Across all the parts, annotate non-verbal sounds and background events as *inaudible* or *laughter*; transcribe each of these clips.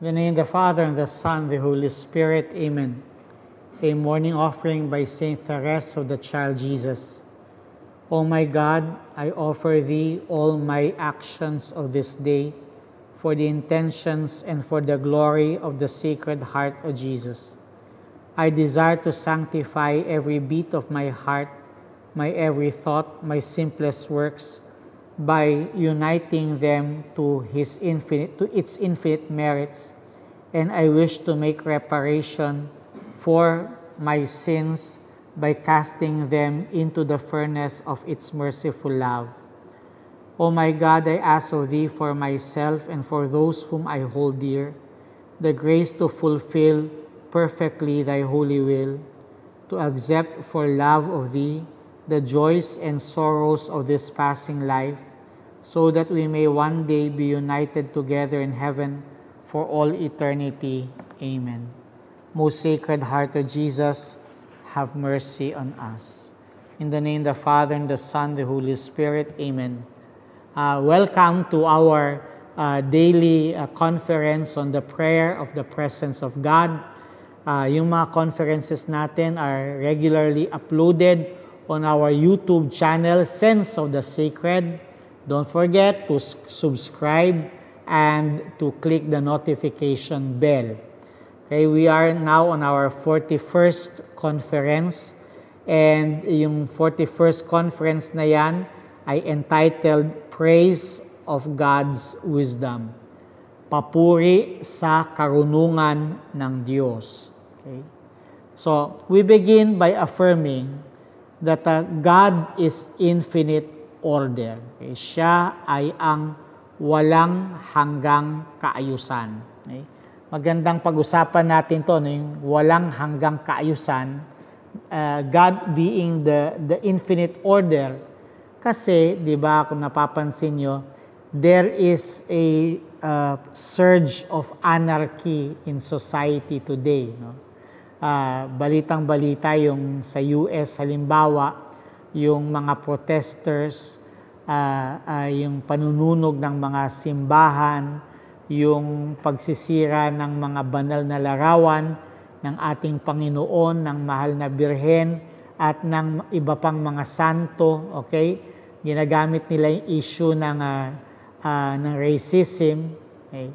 The name of the Father, and the Son, and the Holy Spirit. Amen. A morning offering by Saint Therese of the Child Jesus. O my God, I offer Thee all my actions of this day for the intentions and for the glory of the Sacred Heart of Jesus. I desire to sanctify every beat of my heart, my every thought, my simplest works, by uniting them to his infinite to its infinite merits and I wish to make reparation for my sins by casting them into the furnace of its merciful love. O my God, I ask of thee for myself and for those whom I hold dear, the grace to fulfill perfectly thy holy will, to accept for love of thee the joys and sorrows of this passing life, so that we may one day be united together in heaven for all eternity. Amen. Most Sacred Heart of Jesus, have mercy on us. In the name of the Father, and the Son, the Holy Spirit. Amen. Uh, welcome to our uh, daily uh, conference on the prayer of the presence of God. Uh, yung mga conferences natin are regularly uploaded on our YouTube channel, Sense of the Sacred. Don't forget to subscribe and to click the notification bell. Okay, we are now on our 41st conference and yung 41st conference na yan ay entitled Praise of God's Wisdom. Papuri sa karunungan ng Diyos. Okay? So, we begin by affirming that uh, God is infinite order. Okay? Siya ay ang walang hanggang kaayusan. Okay? magandang pag-usapan natin to, no, yung walang hanggang kaayusan, uh, God being the, the infinite order. Kasi, di ba, kung napapansin nyo, there is a uh, surge of anarchy in society today. No? Uh, balitang-balita yung sa US, halimbawa, yung mga protesters, uh, uh, yung panununog ng mga simbahan, yung pagsisira ng mga banal na larawan ng ating Panginoon, ng mahal na Birhen, at ng iba pang mga santo, okay? Ginagamit nila yung issue ng, uh, uh, ng racism, okay?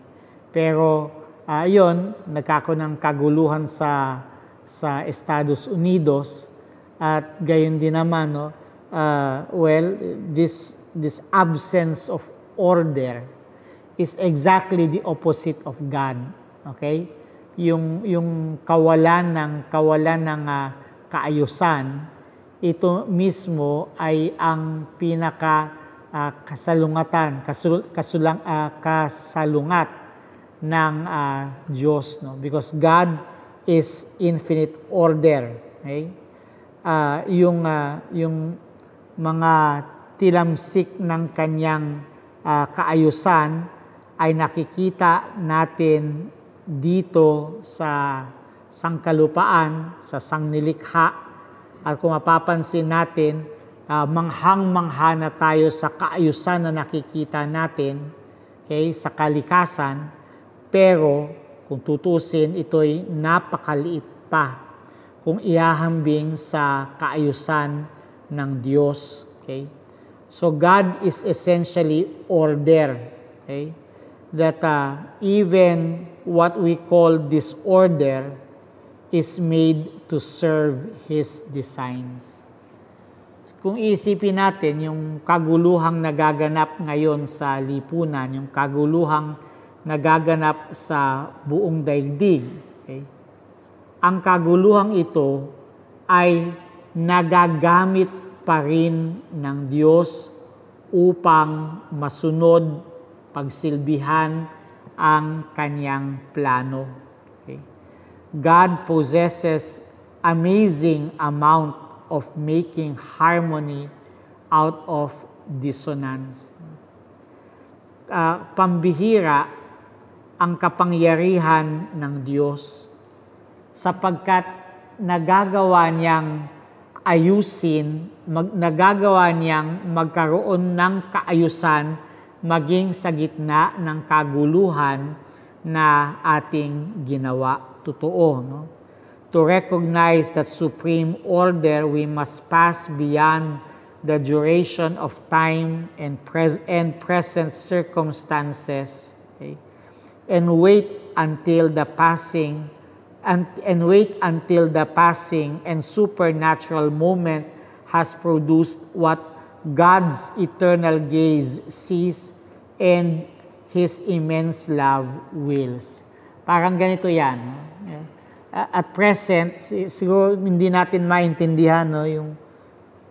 Pero, uh, yun, nagkako ng kaguluhan sa, sa Estados Unidos, at gayon din naman, no, uh, well, this, this absence of order, is exactly the opposite of God. Okay? Yung yung kawalan ng kawalan ng uh, kaayusan, ito mismo ay ang pinaka uh, kasalungatan, kasul, kasulang uh, kasalungat ng uh, Diyos no because God is infinite order okay uh, yung uh, yung mga tilamsik ng kanyang uh, kaayusan ay nakikita natin dito sa sangkalupaan, sa sangnilikha. At kung mapapansin natin, uh, manghang-mangha na tayo sa kaayusan na nakikita natin okay, sa kalikasan, pero kung tutusin, ito'y napakaliit pa kung ihahambing sa kaayusan ng Diyos. Okay? So God is essentially order. Okay? that uh, even what we call disorder is made to serve His designs. Kung isipin natin yung kaguluhang nagaganap ngayon sa lipunan, yung kaguluhang nagaganap sa buong daigdig, okay? ang kaguluhang ito ay nagagamit pa rin ng Diyos upang masunod pagsilbihan ang kanyang plano. Okay? God possesses amazing amount of making harmony out of dissonance. Uh, pambihira ang kapangyarihan ng Diyos sapagkat nagagawa niyang ayusin, mag, nagagawa niyang magkaroon ng kaayusan maging sa gitna ng kaguluhan na ating ginawa. Totoo, no? To recognize that supreme order, we must pass beyond the duration of time and, pres- and present circumstances okay? and wait until the passing and, and wait until the passing and supernatural moment has produced what God's eternal gaze sees and His immense love wills. Parang ganito yan. At present, siguro hindi natin maintindihan no, yung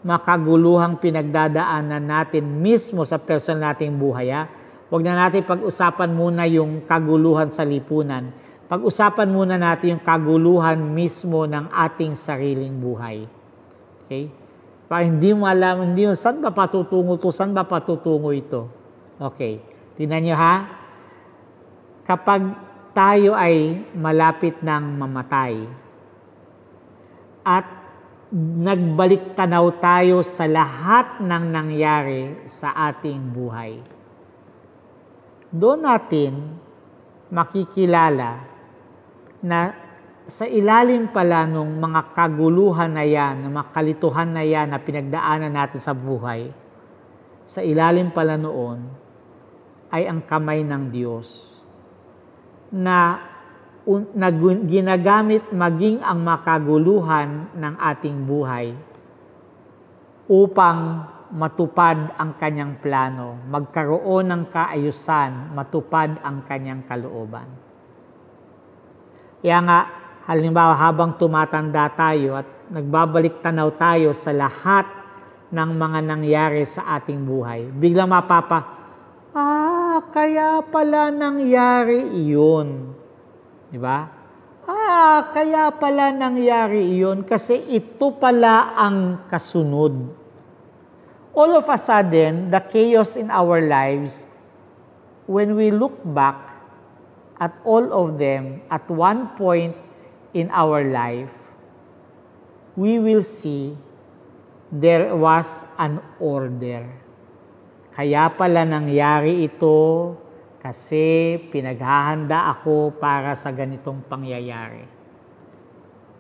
makaguluhang pinagdadaanan natin mismo sa personal nating buhay. Ha? Huwag na natin pag-usapan muna yung kaguluhan sa lipunan. Pag-usapan muna natin yung kaguluhan mismo ng ating sariling buhay. Okay? Para hindi mo alam, hindi mo, saan ba patutungo to? Saan ba patutungo ito? Okay. Tingnan nyo ha. Kapag tayo ay malapit ng mamatay at nagbalik tanaw tayo sa lahat ng nangyari sa ating buhay. Doon natin makikilala na sa ilalim pala ng mga kaguluhan na yan, ng mga kalituhan na yan na pinagdaanan natin sa buhay, sa ilalim pala noon ay ang kamay ng Diyos na na ginagamit maging ang makaguluhan ng ating buhay upang matupad ang kanyang plano, magkaroon ng kaayusan, matupad ang kanyang kalooban. Kaya nga, halimbawa habang tumatanda tayo at nagbabalik tanaw tayo sa lahat ng mga nangyari sa ating buhay, biglang mapapa, ah, kaya pala nangyari iyon Di ba? Ah, kaya pala nangyari iyon kasi ito pala ang kasunod. All of a sudden, the chaos in our lives, when we look back at all of them at one point in our life, we will see there was an order. Kaya pala nangyari ito kasi pinaghahanda ako para sa ganitong pangyayari.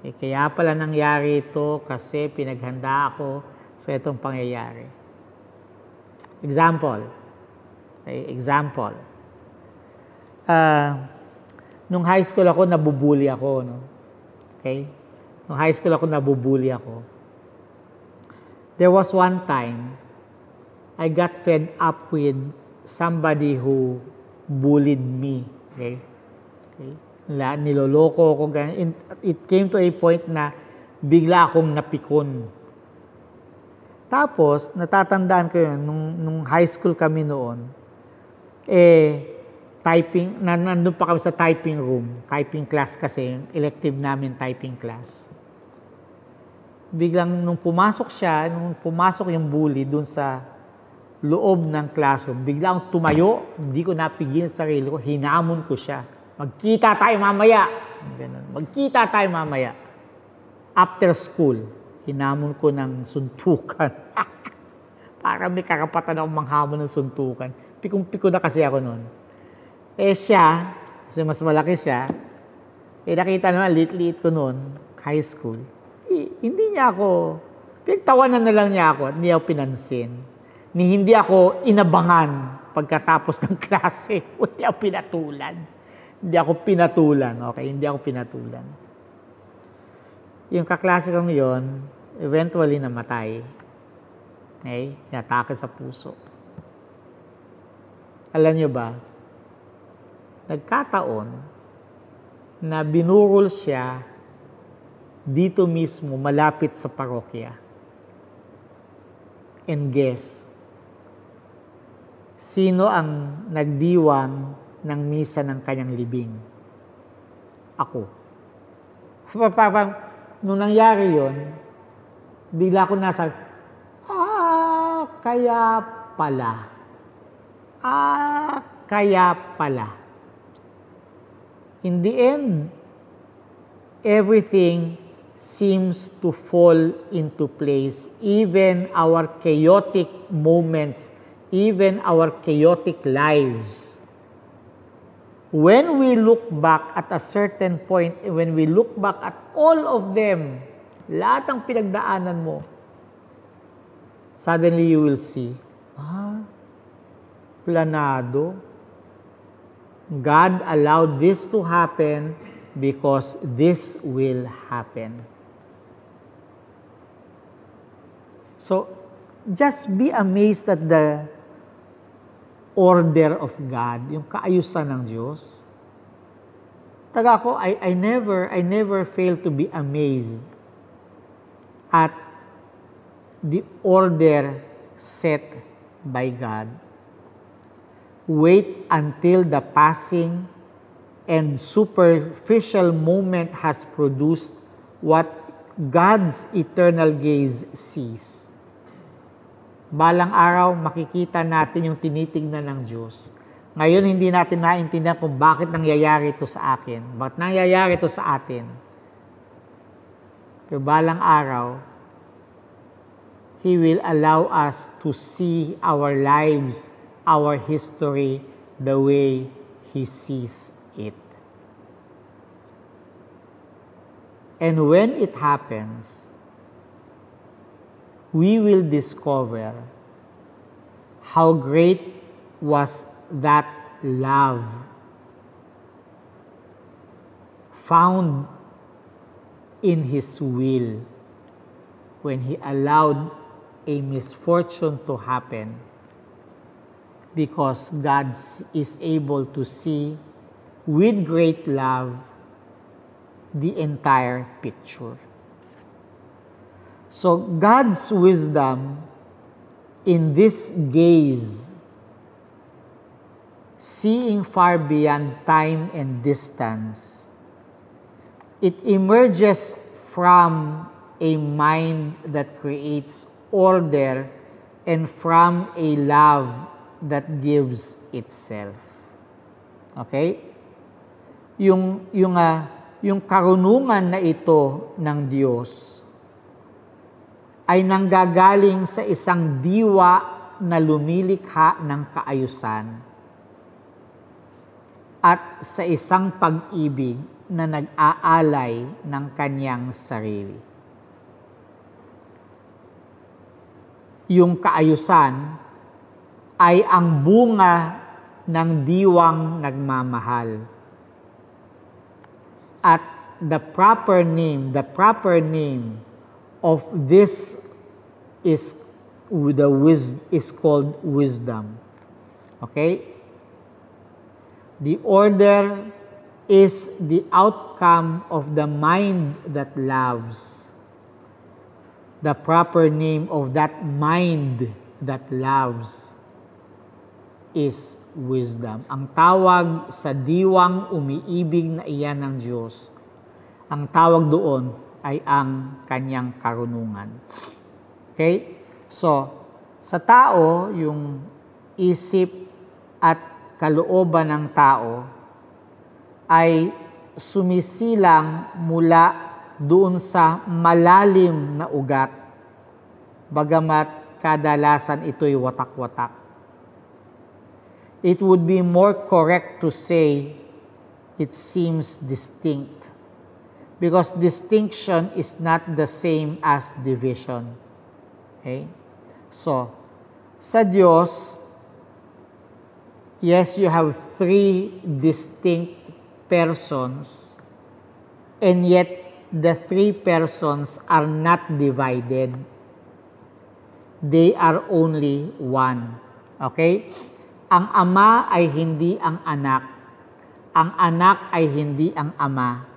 Eh, kaya pala nangyari ito kasi pinaghanda ako sa itong pangyayari. Example. Okay, example. Uh, nung high school ako, nabubuli ako. No? Okay? Nung high school ako, nabubuli ako. There was one time, I got fed up with somebody who bullied me. Okay? okay? La, niloloko ko. Ganyan. It came to a point na bigla akong napikon. Tapos, natatandaan ko yun, nung, nung high school kami noon, eh, typing, na, nandun pa kami sa typing room, typing class kasi, elective namin typing class. Biglang nung pumasok siya, nung pumasok yung bully dun sa loob ng classroom, biglang tumayo, hindi ko napigil sa sarili ko, hinamon ko siya. Magkita tayo mamaya. Ganun. Magkita tayo mamaya. After school, hinamon ko ng suntukan. *laughs* Para may karapatan akong manghamon ng suntukan. Pikong-piko na kasi ako noon. Eh siya, kasi mas malaki siya, eh nakita naman, lit-lit ko noon, high school. Eh, hindi niya ako, pinagtawanan na lang niya ako at hindi ako pinansin ni hindi ako inabangan pagkatapos ng *laughs* klase. Hindi ako pinatulan. Hindi ako pinatulan. Okay, hindi ako pinatulan. Yung kaklase kong yon, eventually namatay. Okay? Inatake sa puso. Alam niyo ba, nagkataon na binurol siya dito mismo, malapit sa parokya. And guess, sino ang nagdiwang ng misa ng kanyang libing? Ako. *laughs* Parang, nung nangyari yon, bigla ko nasa, ah, kaya pala. Ah, kaya pala. In the end, everything seems to fall into place. Even our chaotic moments even our chaotic lives when we look back at a certain point, when we look back at all of them, lahat ng pinagdaanan mo, suddenly you will see, ah, planado. God allowed this to happen because this will happen. So, just be amazed at the order of God, yung kaayusan ng Diyos. Taga ako, I, I never, I never fail to be amazed at the order set by God. Wait until the passing and superficial moment has produced what God's eternal gaze sees balang araw makikita natin yung tinitingnan ng Diyos. Ngayon, hindi natin naintindihan kung bakit nangyayari ito sa akin. Bakit nangyayari ito sa atin? Pero balang araw, He will allow us to see our lives, our history, the way He sees it. And when it happens, we will discover how great was that love found in His will when He allowed a misfortune to happen because God is able to see with great love the entire picture. So God's wisdom in this gaze, seeing far beyond time and distance, it emerges from a mind that creates order and from a love that gives itself. Okay? Yung yung uh, yung karunungan na ito ng Diyos ay nanggagaling sa isang diwa na lumilikha ng kaayusan at sa isang pag-ibig na nag-aalay ng kanyang sarili. Yung kaayusan ay ang bunga ng diwang nagmamahal. At the proper name, the proper name of this is the wis is called wisdom. Okay? The order is the outcome of the mind that loves. The proper name of that mind that loves is wisdom. Ang tawag sa diwang umiibig na iyan ng Diyos, ang tawag doon ay ang kanyang karunungan. Okay? So, sa tao, yung isip at kalooban ng tao ay sumisilang mula doon sa malalim na ugat, bagamat kadalasan ito'y watak-watak. It would be more correct to say it seems distinct because distinction is not the same as division. Okay? So, sa Diyos, yes, you have three distinct persons, and yet the three persons are not divided. They are only one. Okay? Ang ama ay hindi ang anak. Ang anak ay hindi ang ama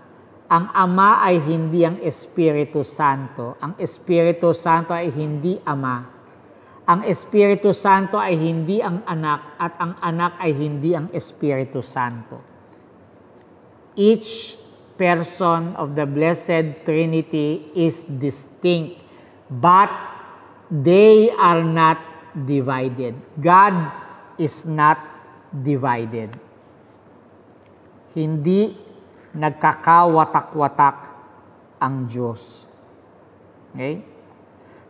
ang Ama ay hindi ang Espiritu Santo. Ang Espiritu Santo ay hindi Ama. Ang Espiritu Santo ay hindi ang anak at ang anak ay hindi ang Espiritu Santo. Each person of the Blessed Trinity is distinct, but they are not divided. God is not divided. Hindi nagkakawatak-watak ang Diyos. Okay?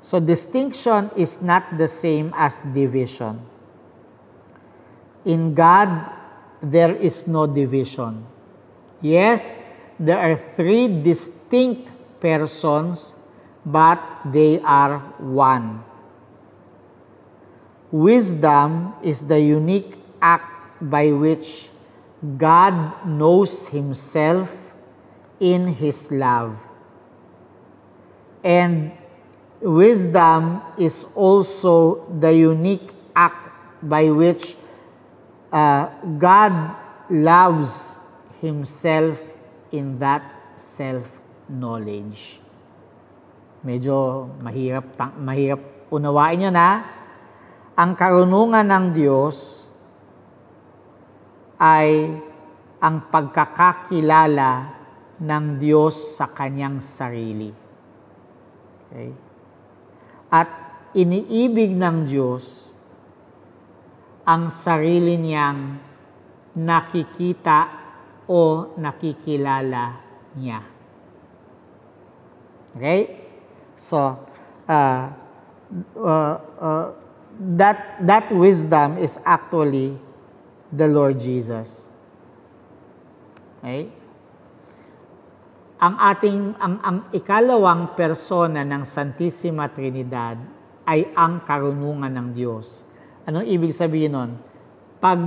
So distinction is not the same as division. In God, there is no division. Yes, there are three distinct persons, but they are one. Wisdom is the unique act by which God knows Himself in His love. And wisdom is also the unique act by which uh, God loves Himself in that self-knowledge. Medyo mahirap, mahirap unawain yun ha. Ang karunungan ng Diyos ay ang pagkakakilala ng Diyos sa kanyang sarili. Okay? At iniibig ng Diyos ang sarili niyang nakikita o nakikilala niya. Okay? So, uh, uh, uh, that, that wisdom is actually the Lord Jesus. Okay? Ang ating ang ang ikalawang persona ng Santissima Trinidad ay ang karunungan ng Diyos. Anong ibig sabihin nun? Pag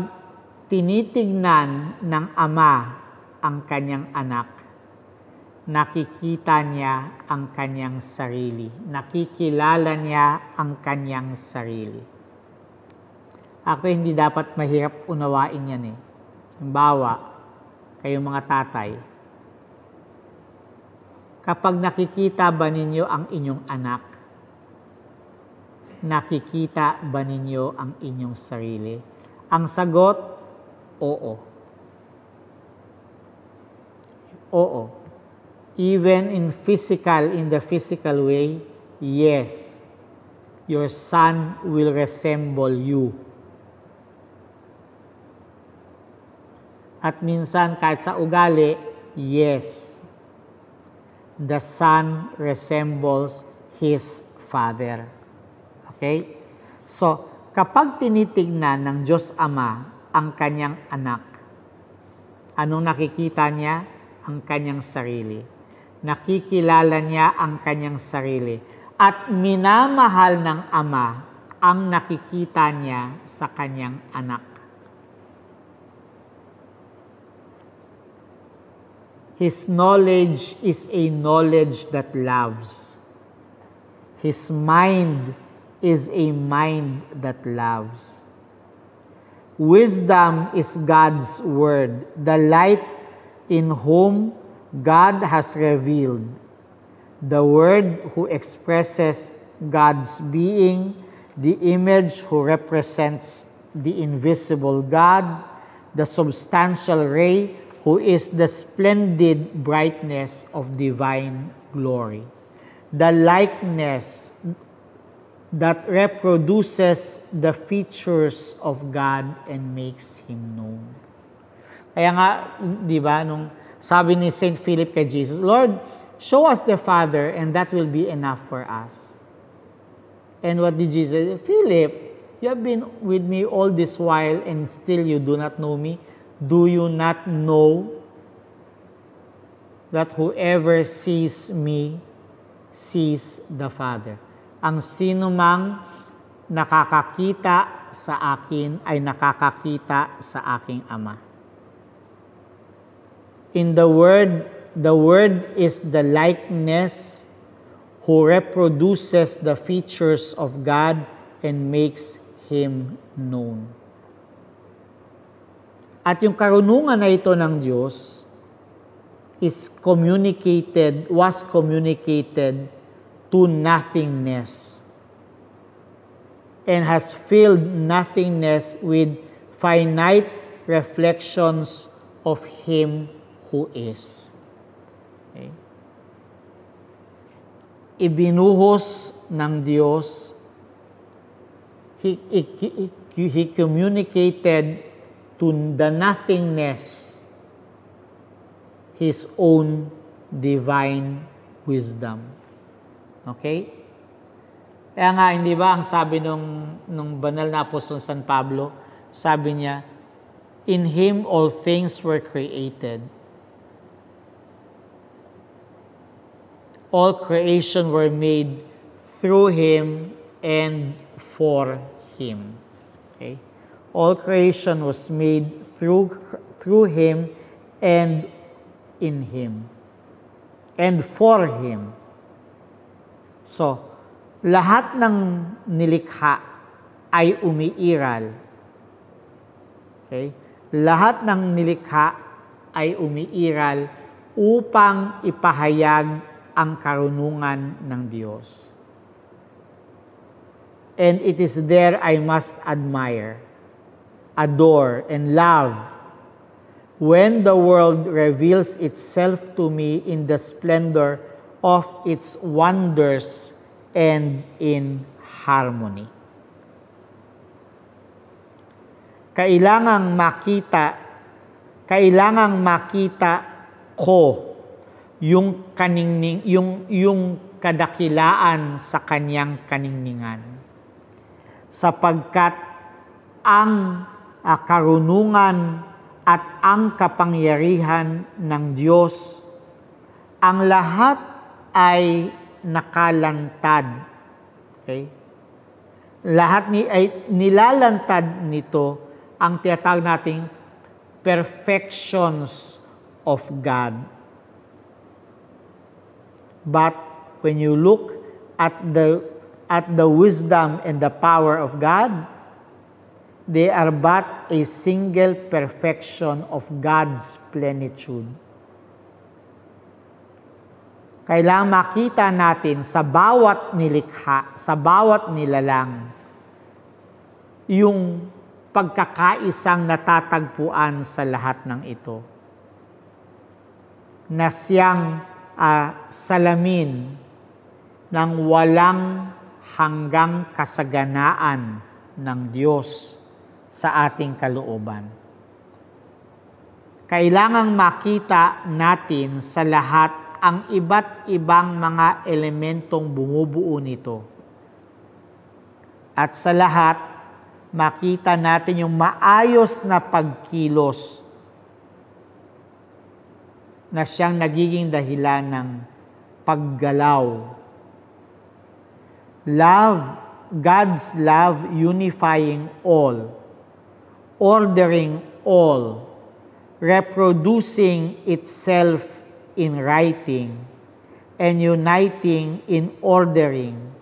tinitingnan ng Ama ang kanyang anak, nakikita niya ang kanyang sarili. Nakikilala niya ang kanyang sarili. Actually, hindi dapat mahirap unawain yan eh. Halimbawa, kayong mga tatay, kapag nakikita ba ninyo ang inyong anak, nakikita ba ninyo ang inyong sarili? Ang sagot, oo. Oo. Even in physical, in the physical way, yes, your son will resemble you. At minsan kahit sa ugali, yes, the son resembles his father. Okay? So, kapag tinitignan ng Diyos Ama ang kanyang anak, anong nakikita niya? Ang kanyang sarili. Nakikilala niya ang kanyang sarili. At minamahal ng Ama ang nakikita niya sa kanyang anak. His knowledge is a knowledge that loves. His mind is a mind that loves. Wisdom is God's word, the light in whom God has revealed, the word who expresses God's being, the image who represents the invisible God, the substantial ray who is the splendid brightness of divine glory. The likeness that reproduces the features of God and makes Him known. Kaya nga, di ba, nung sabi ni St. Philip kay Jesus, Lord, show us the Father and that will be enough for us. And what did Jesus say? Philip, you have been with me all this while and still you do not know me. Do you not know that whoever sees me sees the Father? Ang sino mang nakakakita sa akin ay nakakakita sa aking Ama. In the Word, the Word is the likeness who reproduces the features of God and makes Him known. At yung karunungan na ito ng Diyos is communicated, was communicated to nothingness and has filled nothingness with finite reflections of Him who is. Okay? Ibinuhos ng Diyos, he, he, he, he communicated to the nothingness His own divine wisdom. Okay? Kaya nga, hindi ba, ang sabi nung, nung banal na apostol San Pablo, sabi niya, In him all things were created. All creation were made through him and for him. Okay? All creation was made through through him and in him and for him. So, lahat ng nilikha ay umiiral. Okay? Lahat ng nilikha ay umiiral upang ipahayag ang karunungan ng Diyos. And it is there I must admire, adore, and love when the world reveals itself to me in the splendor of its wonders and in harmony. Kailangang makita, kailangang makita ko yung kaningning yung yung kadakilaan sa kanyang kaningningan sapagkat ang uh, karunungan at ang kapangyarihan ng Diyos ang lahat ay nakalantad. Okay? Lahat ni ay nilalantad nito ang tinatawag nating perfections of God. But when you look at the at the wisdom and the power of God, they are but a single perfection of God's plenitude. Kailangang makita natin sa bawat nilikha, sa bawat nilalang, yung pagkakaisang natatagpuan sa lahat ng ito. Na siyang uh, salamin ng walang hanggang kasaganaan ng Diyos sa ating kalooban kailangang makita natin sa lahat ang iba't ibang mga elementong bumubuo nito. At sa lahat, makita natin yung maayos na pagkilos na siyang nagiging dahilan ng paggalaw. Love, God's love unifying all, ordering all, reproducing itself in writing, and uniting in ordering,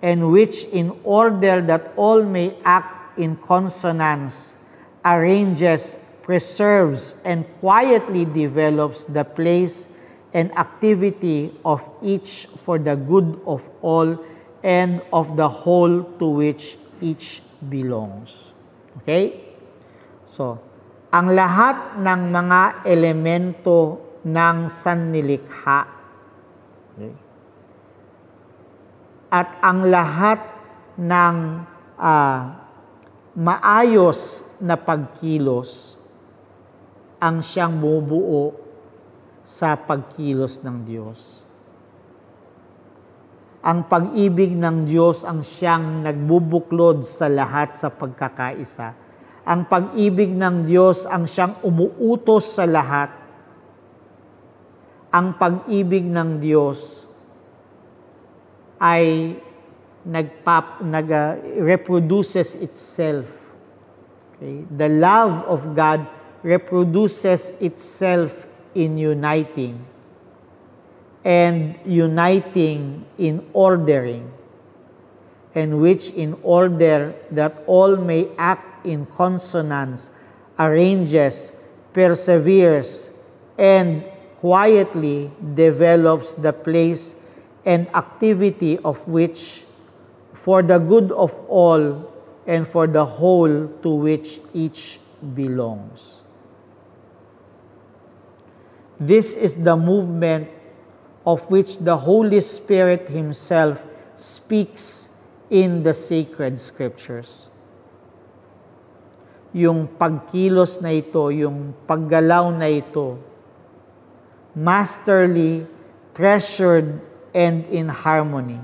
and which in order that all may act in consonance, arranges, preserves, and quietly develops the place and activity of each for the good of all and of the whole to which each belongs. Okay? So, ang lahat ng mga elemento ng sannilikha. Okay. At ang lahat ng uh, maayos na pagkilos ang siyang bumubuo sa pagkilos ng Diyos. Ang pag-ibig ng Diyos ang siyang nagbubuklod sa lahat sa pagkakaisa. Ang pag-ibig ng Diyos ang siyang umuutos sa lahat ang pag-ibig ng Diyos ay nagpap, nag, uh, reproduces itself. Okay? The love of God reproduces itself in uniting and uniting in ordering and which in order that all may act in consonance arranges, perseveres, and quietly develops the place and activity of which for the good of all and for the whole to which each belongs. This is the movement of which the Holy Spirit Himself speaks in the sacred scriptures. Yung pagkilos na ito, yung paggalaw na ito, masterly, treasured, and in harmony,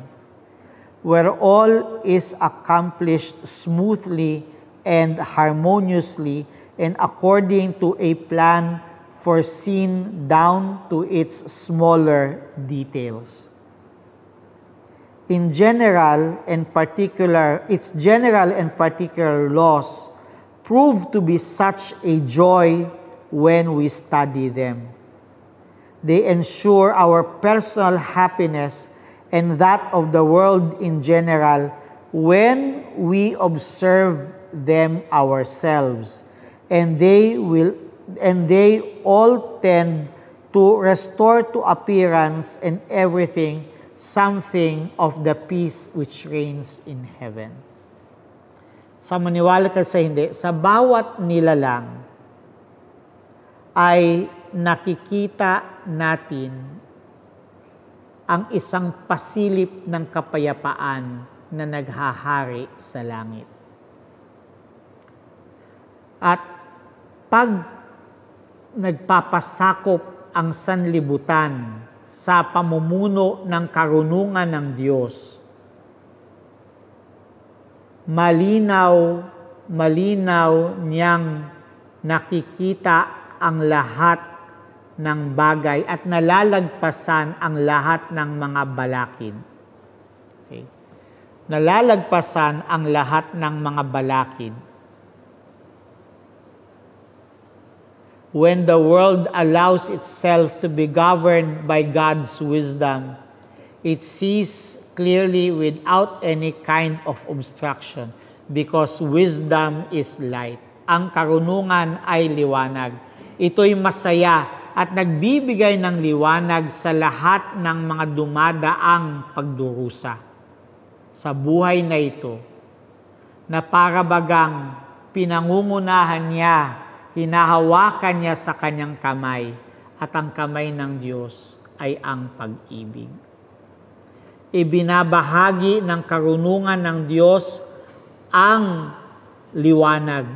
where all is accomplished smoothly and harmoniously and according to a plan foreseen down to its smaller details. In general and particular, its general and particular laws prove to be such a joy when we study them. They ensure our personal happiness and that of the world in general when we observe them ourselves. And they will and they all tend to restore to appearance and everything something of the peace which reigns in heaven. Sa maniwala ka sa hindi, sa bawat nilalang ay nakikita natin ang isang pasilip ng kapayapaan na naghahari sa langit. At pag nagpapasakop ang sanlibutan sa pamumuno ng karunungan ng Diyos, malinaw, malinaw niyang nakikita ang lahat ng bagay at nalalagpasan ang lahat ng mga balakid. Okay. Nalalagpasan ang lahat ng mga balakid. When the world allows itself to be governed by God's wisdom, it sees clearly without any kind of obstruction because wisdom is light. Ang karunungan ay liwanag. Ito'y masaya at nagbibigay ng liwanag sa lahat ng mga dumadaang pagdurusa sa buhay na ito na para bagang pinangungunahan niya, hinahawakan niya sa kanyang kamay at ang kamay ng Diyos ay ang pag-ibig ibinabahagi ng karunungan ng Diyos ang liwanag.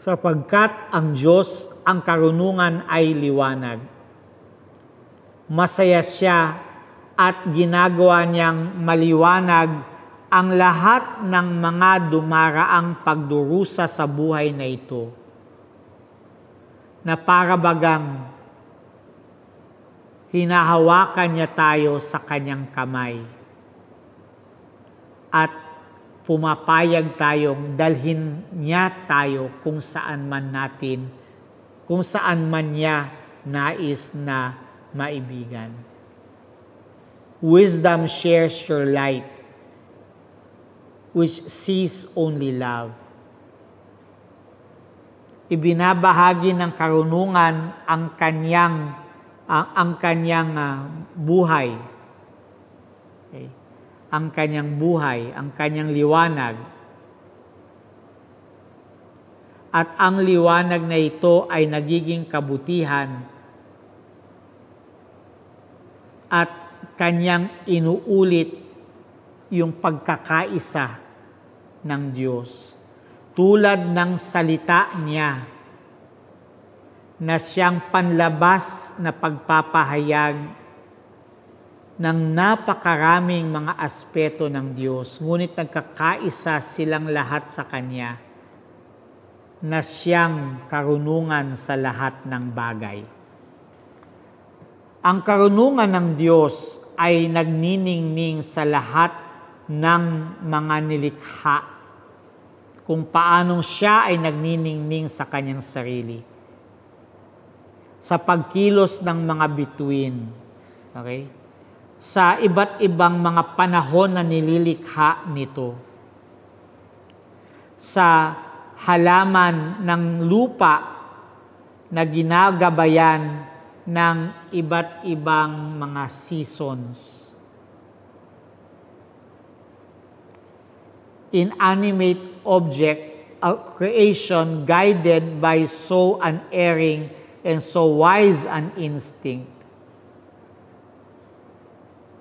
Sapagkat ang Diyos, ang karunungan ay liwanag. Masaya siya at ginagawa niyang maliwanag ang lahat ng mga dumaraang pagdurusa sa buhay na ito na para bagang hinahawakan niya tayo sa kanyang kamay. At pumapayag tayong dalhin niya tayo kung saan man natin, kung saan man niya nais na maibigan. Wisdom shares your light, which sees only love. Ibinabahagi ng karunungan ang kanyang ang, ang kanyang uh, buhay. Okay? Ang kanyang buhay, ang kanyang liwanag. At ang liwanag na ito ay nagiging kabutihan at kanyang inuulit yung pagkakaisa ng Diyos. Tulad ng salita niya na siyang panlabas na pagpapahayag ng napakaraming mga aspeto ng Diyos, ngunit nagkakaisa silang lahat sa Kanya na siyang karunungan sa lahat ng bagay. Ang karunungan ng Diyos ay nagniningning sa lahat ng mga nilikha kung paanong siya ay nagniningning sa kanyang sarili sa pagkilos ng mga bituin. Okay? Sa iba't ibang mga panahon na nililikha nito. Sa halaman ng lupa na ginagabayan ng iba't ibang mga seasons. Inanimate object, a creation guided by so unerring and so wise an instinct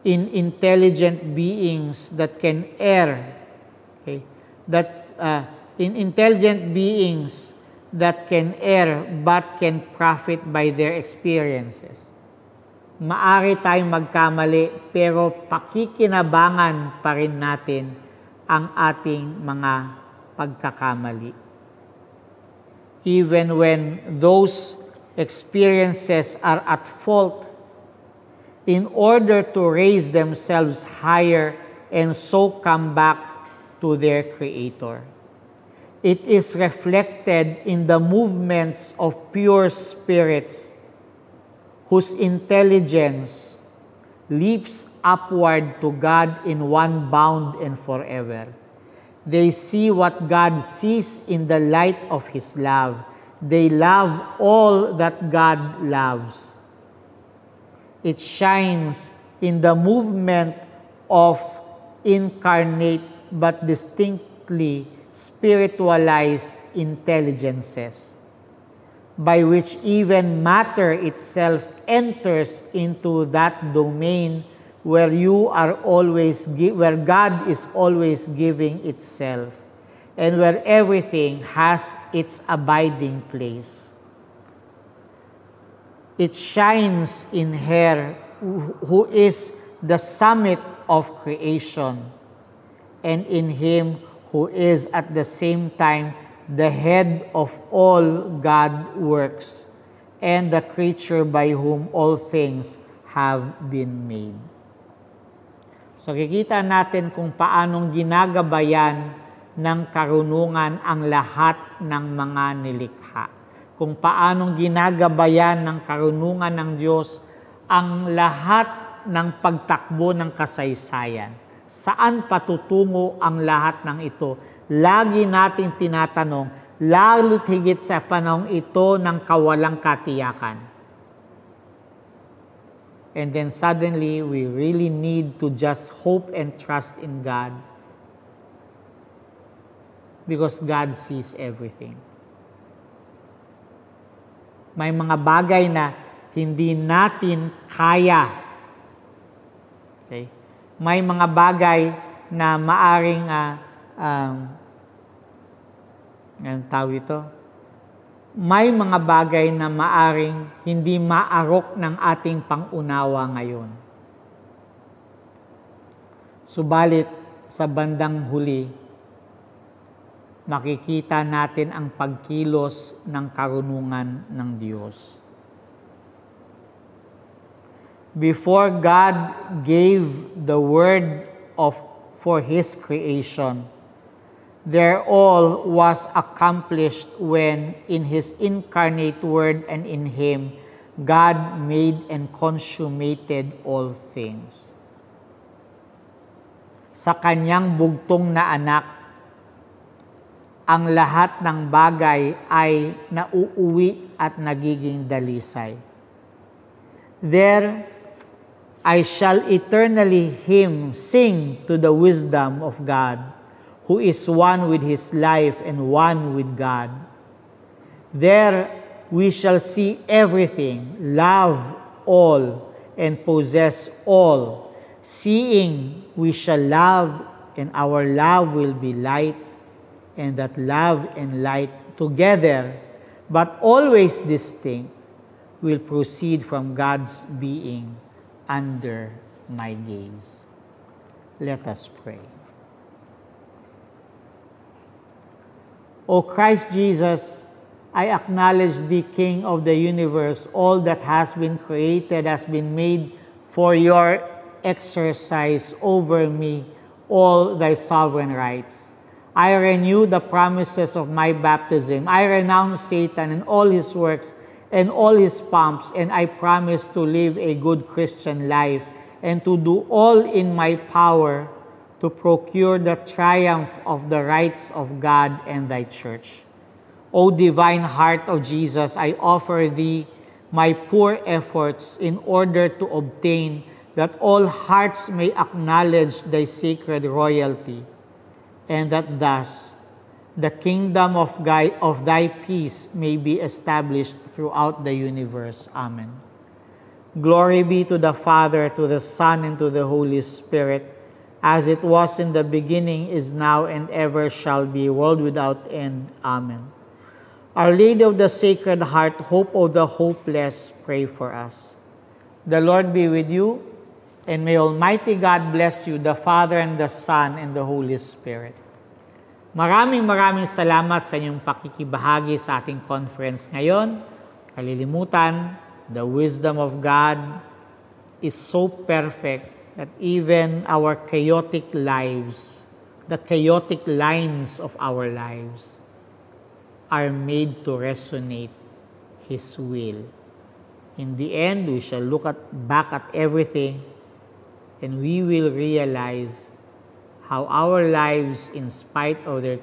in intelligent beings that can err, okay, that uh, in intelligent beings that can err but can profit by their experiences. Maari tayong magkamali pero pakikinabangan pa rin natin ang ating mga pagkakamali. even when those experiences are at fault, in order to raise themselves higher and so come back to their Creator. It is reflected in the movements of pure spirits whose intelligence leaps upward to God in one bound and forever. They see what God sees in the light of His love. They love all that God loves. It shines in the movement of incarnate but distinctly spiritualized intelligences, by which even matter itself enters into that domain where you are always where God is always giving itself and where everything has its abiding place. It shines in her who is the summit of creation and in him who is at the same time the head of all God works and the creature by whom all things have been made. So kikita natin kung paanong ginagabayan ng karunungan ang lahat ng mga nilikha. Kung paanong ginagabayan ng karunungan ng Diyos ang lahat ng pagtakbo ng kasaysayan. Saan patutungo ang lahat ng ito? Lagi nating tinatanong, lalo't higit sa panahong ito ng kawalang katiyakan and then suddenly we really need to just hope and trust in God because God sees everything. May mga bagay na hindi natin kaya. Okay? May mga bagay na maaring uh, um, anong tawag ito? May mga bagay na maaring hindi maarok ng ating pangunawa ngayon. Subalit sa bandang huli, makikita natin ang pagkilos ng karunungan ng Diyos. Before God gave the word of for His creation, there all was accomplished when in his incarnate word and in him God made and consummated all things. Sa kanyang bugtong na anak, ang lahat ng bagay ay nauuwi at nagiging dalisay. There I shall eternally hymn, sing to the wisdom of God who is one with his life and one with God. There we shall see everything, love all, and possess all. Seeing we shall love, and our love will be light, and that love and light together, but always distinct, will proceed from God's being under my gaze. Let us pray. O Christ Jesus, I acknowledge the King of the universe. All that has been created has been made for your exercise over me all thy sovereign rights. I renew the promises of my baptism. I renounce Satan and all his works and all his pomps, and I promise to live a good Christian life and to do all in my power to procure the triumph of the rights of God and thy church. O divine heart of Jesus, I offer thee my poor efforts in order to obtain that all hearts may acknowledge thy sacred royalty, and that thus the kingdom of, of thy peace may be established throughout the universe. Amen. Glory be to the Father, to the Son, and to the Holy Spirit, as it was in the beginning, is now, and ever shall be, world without end. Amen. Our Lady of the Sacred Heart, hope of the hopeless, pray for us. The Lord be with you, and may Almighty God bless you, the Father, and the Son, and the Holy Spirit. Maraming maraming salamat sa inyong pakikibahagi sa ating conference ngayon. Kalilimutan, the wisdom of God is so perfect that even our chaotic lives, the chaotic lines of our lives, are made to resonate His will. In the end, we shall look at, back at everything and we will realize how our lives, in spite of their,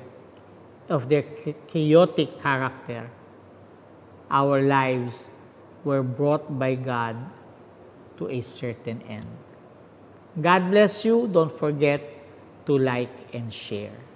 of their chaotic character, our lives were brought by God to a certain end. God bless you. Don't forget to like and share.